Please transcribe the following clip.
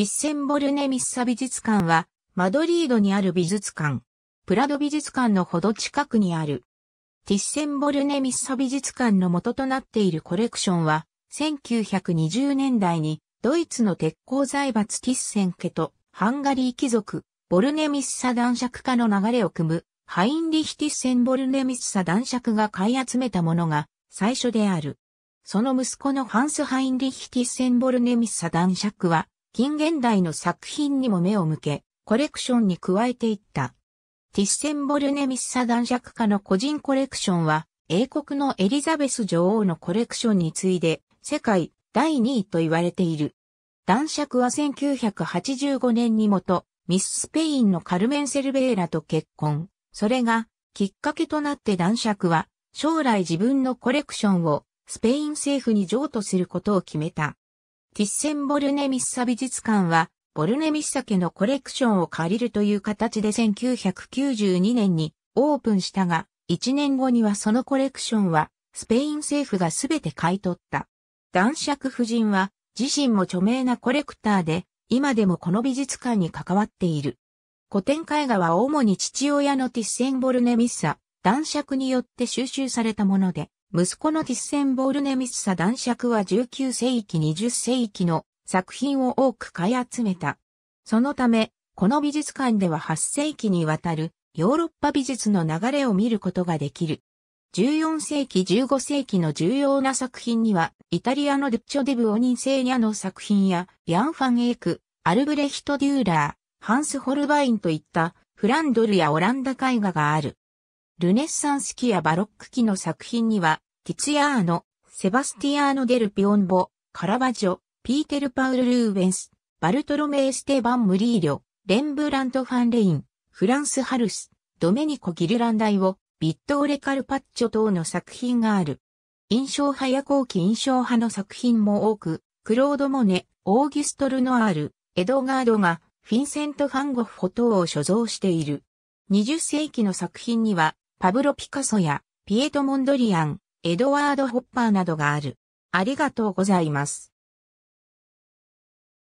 ティッセンボルネミッサ美術館は、マドリードにある美術館。プラド美術館のほど近くにある。ティッセンボルネミッサ美術館の元となっているコレクションは、1920年代にドイツの鉄鋼財閥ティッセン家とハンガリー貴族、ボルネミッサ男爵家の流れを組む、ハインリヒティッセンボルネミッサ男爵が買い集めたものが最初である。その息子のハンス・ハインリヒティッセンボルネミッサ男爵は、近現代の作品にも目を向け、コレクションに加えていった。ティッセンボルネミッサ男爵家の個人コレクションは、英国のエリザベス女王のコレクションに次いで、世界第2位と言われている。男爵は1985年に元、ミス・スペインのカルメン・セルベーラと結婚。それが、きっかけとなって男爵は、将来自分のコレクションをスペイン政府に譲渡することを決めた。ティッセンボルネミッサ美術館は、ボルネミッサ家のコレクションを借りるという形で1992年にオープンしたが、1年後にはそのコレクションはスペイン政府がすべて買い取った。男爵夫人は自身も著名なコレクターで、今でもこの美術館に関わっている。古典絵画は主に父親のティッセンボルネミッサ、男爵によって収集されたもので、息子のティッセンボールネミッサ男爵は19世紀20世紀の作品を多く買い集めた。そのため、この美術館では8世紀にわたるヨーロッパ美術の流れを見ることができる。14世紀15世紀の重要な作品には、イタリアのデッチョ・デブ・オニンセーニャの作品や、ヤン・ファン・エーク、アルブレヒト・デューラー、ハンス・ホルバインといったフランドルやオランダ絵画がある。ルネッサンス期やバロック期の作品には、ティツヤーノ、セバスティアーノ・デル・ピオンボ、カラバジョ、ピーテル・パウル・ルーベンス、バルトロメー・ステバン・ムリーリョ、レンブラント・ファン・レイン、フランス・ハルス、ドメニコ・ギルランダイオ、ビットーレ・カルパッチョ等の作品がある。印象派や後期印象派の作品も多く、クロード・モネ、オーギュストル・ノアール、エドガードが、フィンセント・ファンゴッフォ等を所蔵している。20世紀の作品には、パブロ・ピカソやピエト・モンドリアン、エドワード・ホッパーなどがある。ありがとうございます。